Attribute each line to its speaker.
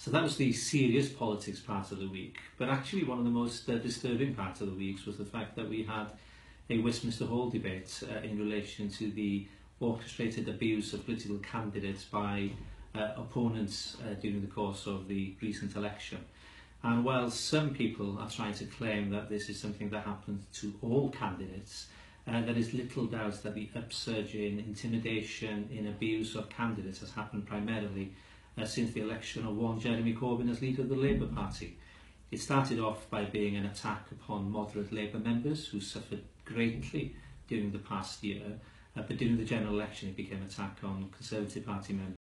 Speaker 1: So that was the serious politics part of the week. But actually one of the most uh, disturbing parts of the week was the fact that we had a Westminster Hall debate uh, in relation to the orchestrated abuse of political candidates by uh, opponents uh, during the course of the recent election. And while some people are trying to claim that this is something that happens to all candidates, uh, there is little doubt that the upsurge in intimidation, in abuse of candidates has happened primarily uh, since the election of one Jeremy Corbyn as leader of the Labour Party. It started off by being an attack upon moderate Labour members who suffered greatly during the past year, uh, but during the general election it became an attack on Conservative Party members